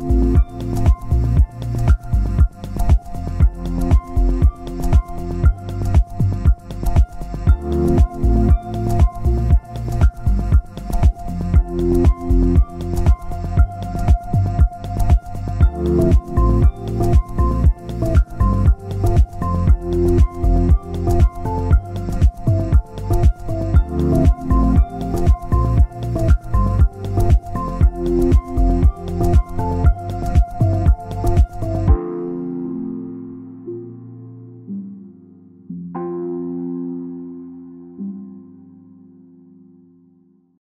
Bye.